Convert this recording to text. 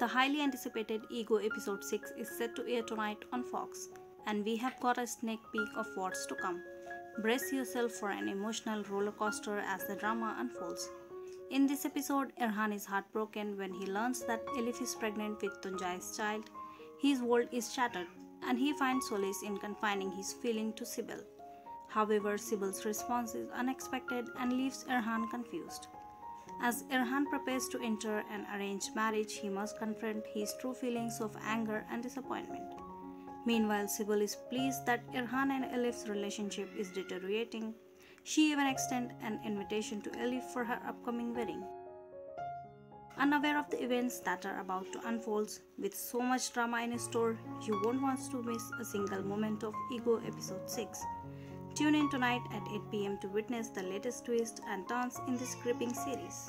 The highly anticipated Ego episode 6 is set to air tonight on Fox, and we have got a sneak peek of what's to come. Brace yourself for an emotional roller coaster as the drama unfolds. In this episode, Erhan is heartbroken when he learns that Elif is pregnant with Tuncay's child. His world is shattered, and he finds solace in confining his feeling to Sybil. However, Sybil's response is unexpected and leaves Erhan confused. As Erhan prepares to enter an arranged marriage, he must confront his true feelings of anger and disappointment. Meanwhile, Sybil is pleased that Erhan and Elif's relationship is deteriorating. She even extends an invitation to Elif for her upcoming wedding. Unaware of the events that are about to unfold, with so much drama in store, you won't want to miss a single moment of Ego episode 6. Tune in tonight at 8 pm to witness the latest twists and turns in this gripping series.